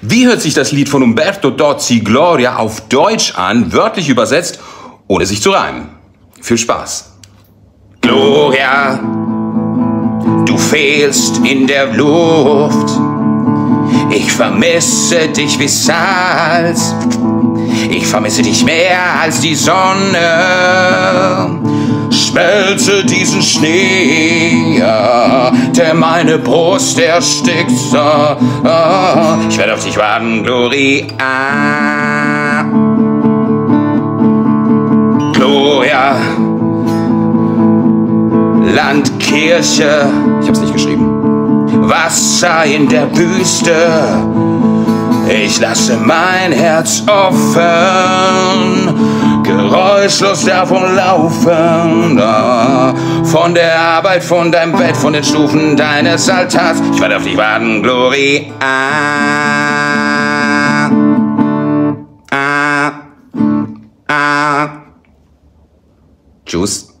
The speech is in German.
Wie hört sich das Lied von Umberto Dozzi Gloria auf Deutsch an, wörtlich übersetzt, ohne sich zu reimen? Viel Spaß. Gloria, du fehlst in der Luft. Ich vermisse dich wie Salz. Ich vermisse dich mehr als die Sonne. Schmelze diesen Schnee, der meine Brust erstickt. Ich werde auf dich warten, Gloria. Gloria. Landkirche. Ich hab's nicht geschrieben. Wasser in der Wüste. Ich lasse mein Herz offen, geräuschlos davon laufen. Von der Arbeit, von deinem Bett, von den Stufen deines Altars. Ich werde auf dich warten, Gloria. Ah, ah. Tschüss.